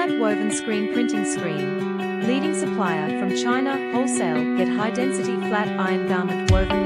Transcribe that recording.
Flat woven screen printing screen. Leading supplier from China, wholesale, get high density flat iron garment woven